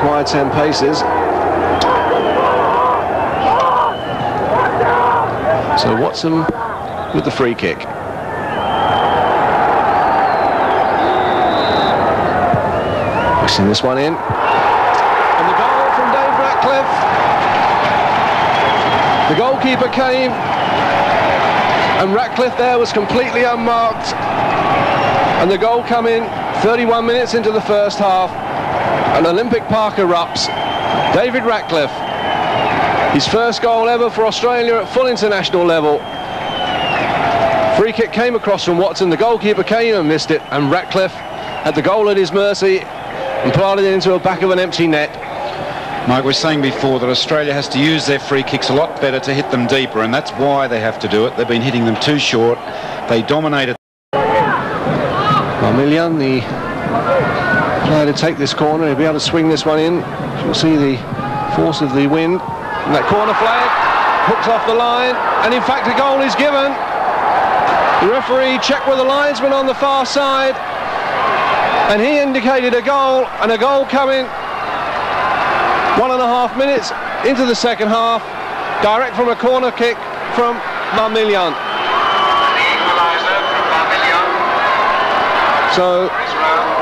required 10 paces. So Watson with the free kick. Pushing this one in. And the goal from Dave Ratcliffe. The goalkeeper came and Ratcliffe there was completely unmarked and the goal come in 31 minutes into the first half and Olympic Park erupts. David Ratcliffe, his first goal ever for Australia at full international level. Free kick came across from Watson, the goalkeeper came and missed it and Ratcliffe had the goal at his mercy and planted it into the back of an empty net. Mike was saying before that Australia has to use their free kicks a lot better to hit them deeper, and that's why they have to do it. They've been hitting them too short. They dominated. Marmillion, the player to take this corner, he'll be able to swing this one in. You'll see the force of the wind. And that corner flag hooks off the line, and in fact a goal is given. The referee checked with the linesman on the far side, and he indicated a goal, and a goal coming one and a half minutes into the second half, direct from a corner kick from Marmillion. So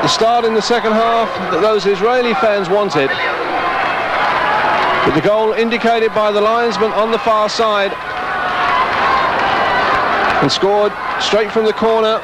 the start in the second half that those Israeli fans wanted. With the goal indicated by the linesman on the far side and scored straight from the corner